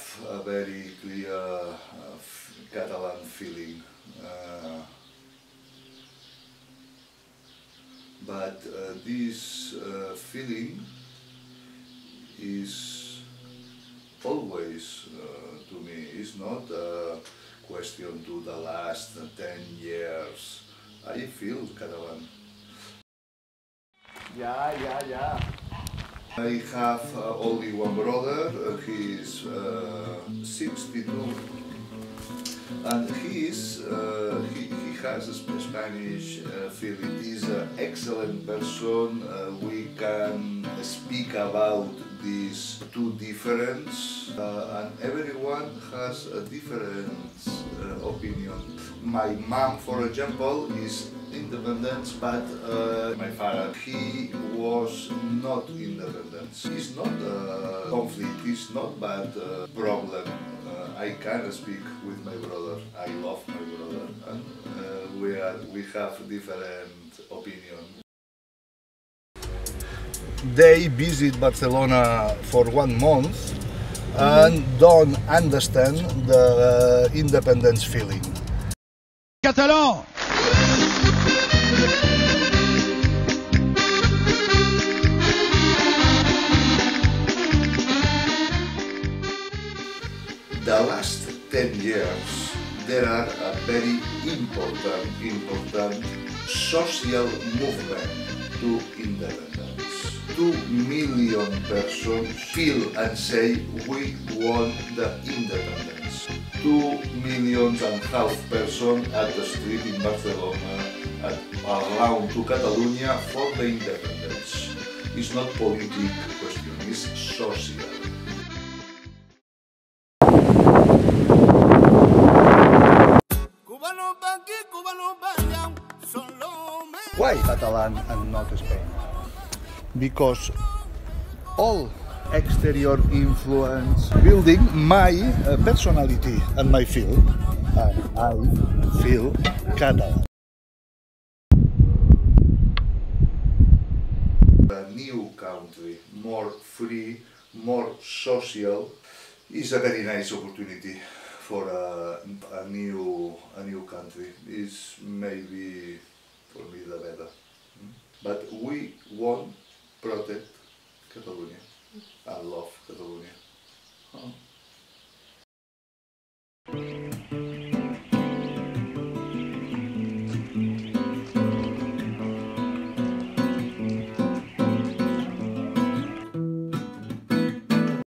have a very clear uh, Catalan feeling. Uh, but uh, this uh, feeling is always, uh, to me, is not a question to the last 10 years. I feel Catalan. Yeah, yeah, yeah. I have uh, only one brother, uh, he is uh, 62 and he is, uh, he, he has a Spanish uh, feeling. He's an excellent person. Uh, we can speak about these two difference uh, and everyone has a different opinion. My mom, for example, is independent, but my father, he was not independent. It's not a conflict, it's not bad uh, problem. Uh, I can speak with my brother. I love my brother, and uh, we are we have different opinion. They visit Barcelona for one month and don't understand the uh, independence feeling. Catalan the last 10 years there are a very important, important social movement to independence. Two million persons feel and say we want the independence. Two millions and half persons at the street in Barcelona at, around to Catalonia for the independence. It's not political question, it's social. Why Catalan and not Spain? Because all exterior influence building my uh, personality and my feel and I feel Catalan. A new country, more free, more social, is a very nice opportunity for a, a new a new country is maybe for me the better. Hmm? But we won't protect Catalonia. I love Catalonia. Huh.